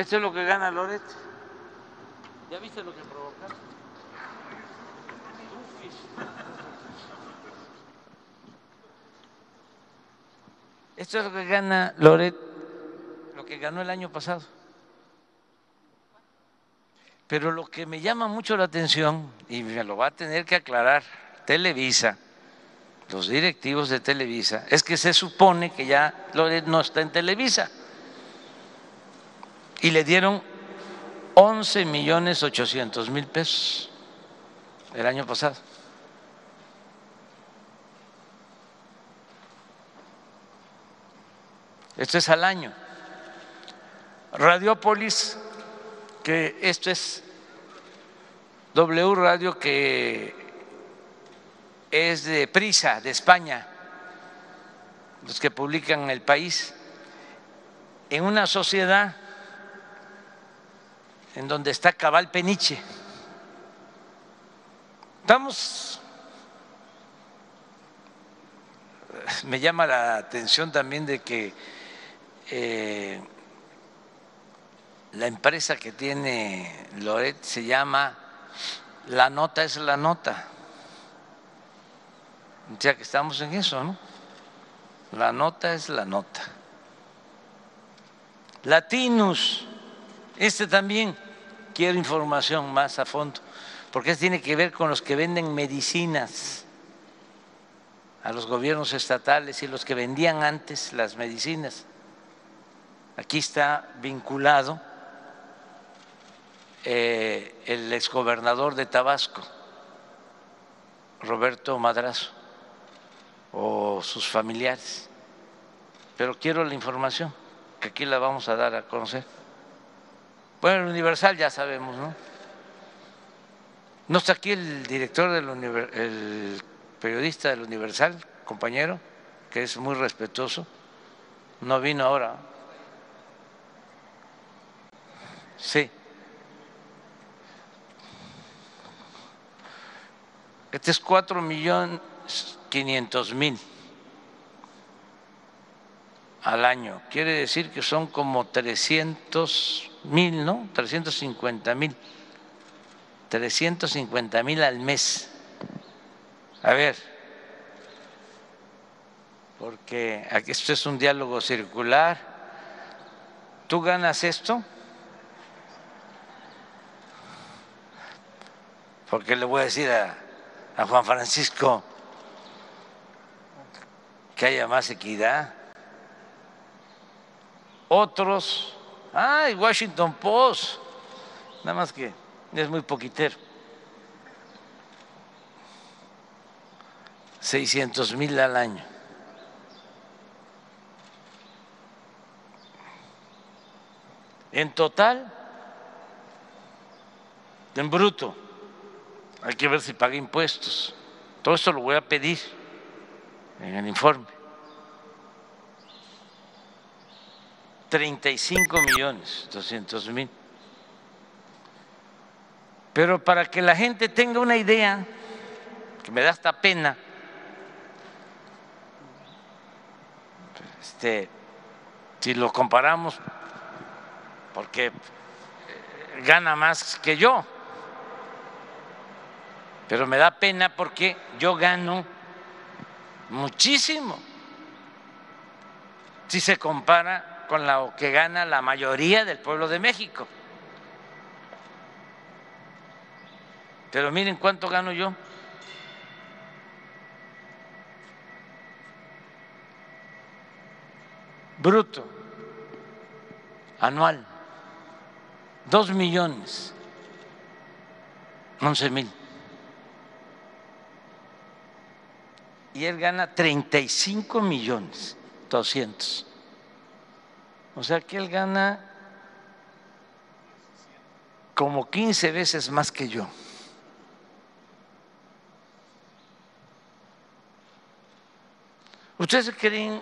Esto es lo que gana Loret. ¿Ya viste lo que provocaste? Esto es lo que gana Loret, lo que ganó el año pasado. Pero lo que me llama mucho la atención, y me lo va a tener que aclarar Televisa, los directivos de Televisa, es que se supone que ya Loret no está en Televisa. Y le dieron 11 millones 800 mil pesos el año pasado. Esto es al año. Radiopolis, que esto es W Radio, que es de Prisa, de España, los que publican el país, en una sociedad en donde está Cabal Peniche. Estamos, me llama la atención también de que eh, la empresa que tiene Loret se llama La Nota es la Nota. O sea que estamos en eso, ¿no? La nota es la nota. Latinus, este también quiero información más a fondo, porque este tiene que ver con los que venden medicinas a los gobiernos estatales y los que vendían antes las medicinas. Aquí está vinculado eh, el exgobernador de Tabasco, Roberto Madrazo, o sus familiares. Pero quiero la información, que aquí la vamos a dar a conocer. Bueno, el Universal ya sabemos, ¿no? No está aquí el director del el periodista del Universal, compañero, que es muy respetuoso. No vino ahora. Sí. Este es cuatro millones quinientos mil al año. Quiere decir que son como 300 mil, ¿no? 350 mil. 350 mil al mes. A ver, porque esto es un diálogo circular. ¿Tú ganas esto? Porque le voy a decir a Juan Francisco que haya más equidad otros, ay, Washington Post, nada más que es muy poquitero. 600 mil al año. En total, en bruto, hay que ver si paga impuestos. Todo esto lo voy a pedir en el informe. 35 millones 200 mil. Pero para que la gente tenga una idea, que me da hasta pena, este, si lo comparamos, porque eh, gana más que yo, pero me da pena porque yo gano muchísimo si se compara con lo que gana la mayoría del pueblo de México. Pero miren cuánto gano yo. Bruto, anual, dos millones, once mil. Y él gana treinta y cinco millones, doscientos. O sea que él gana como 15 veces más que yo. ¿Ustedes creen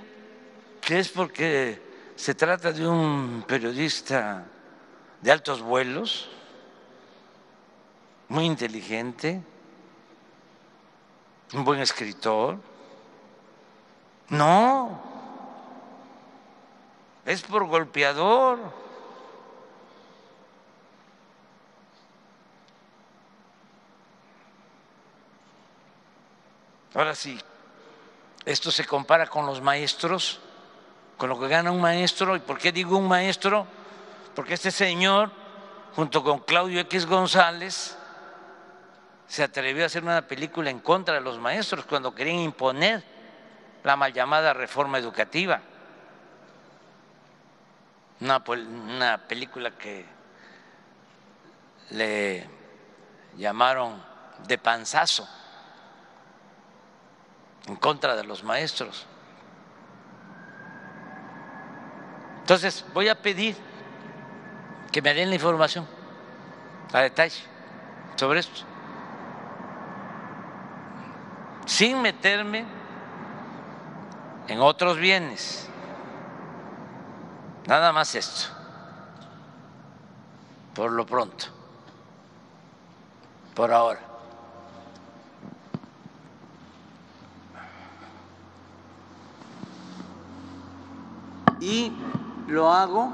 que es porque se trata de un periodista de altos vuelos, muy inteligente, un buen escritor? No, es por golpeador. Ahora sí, esto se compara con los maestros, con lo que gana un maestro. ¿Y por qué digo un maestro? Porque este señor, junto con Claudio X González, se atrevió a hacer una película en contra de los maestros cuando querían imponer la mal llamada reforma educativa. Una, película que le llamaron de panzazo en contra de los maestros. Entonces voy a pedir que me den la información a detalle sobre esto, sin meterme en otros bienes. Nada más esto, por lo pronto, por ahora. Y lo hago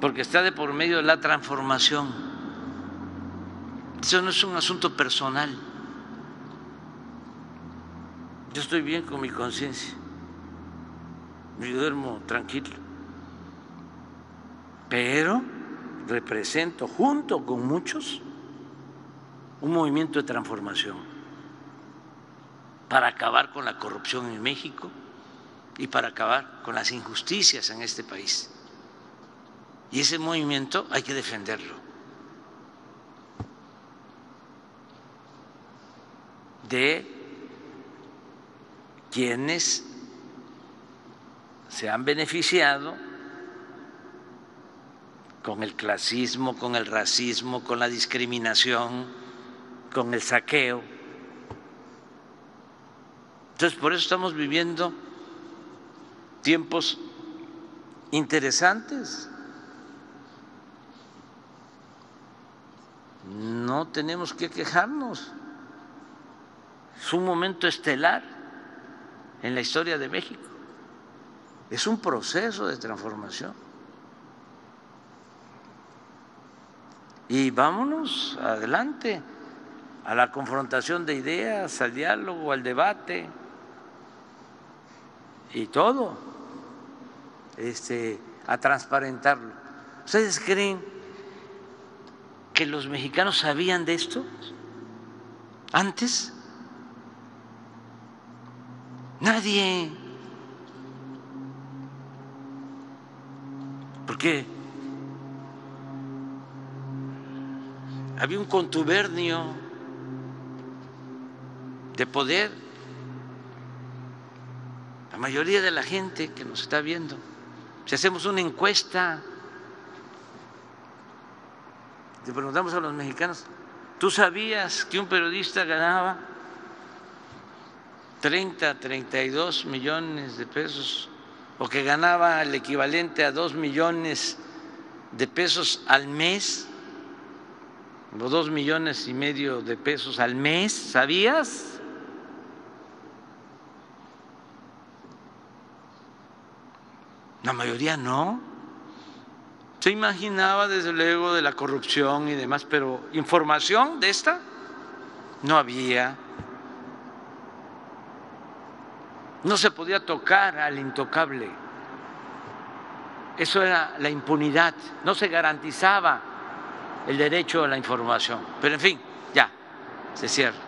porque está de por medio de la transformación. Eso no es un asunto personal. Yo estoy bien con mi conciencia. Yo duermo tranquilo. Pero represento junto con muchos un movimiento de transformación para acabar con la corrupción en México y para acabar con las injusticias en este país. Y ese movimiento hay que defenderlo. De quienes se han beneficiado con el clasismo, con el racismo, con la discriminación, con el saqueo. Entonces, por eso estamos viviendo tiempos interesantes. No tenemos que quejarnos. Es un momento estelar en la historia de México. Es un proceso de transformación. Y vámonos adelante a la confrontación de ideas, al diálogo, al debate y todo, este, a transparentarlo. ¿Ustedes creen que los mexicanos sabían de esto antes? Nadie. Porque había un contubernio de poder. La mayoría de la gente que nos está viendo, si hacemos una encuesta, le preguntamos a los mexicanos, ¿tú sabías que un periodista ganaba 30, 32 millones de pesos o que ganaba el equivalente a 2 millones de pesos al mes? o dos millones y medio de pesos al mes, ¿sabías? La mayoría no. Se imaginaba desde luego de la corrupción y demás, pero información de esta no había. No se podía tocar al intocable. Eso era la impunidad. No se garantizaba el derecho a la información. Pero en fin, ya, se cierra.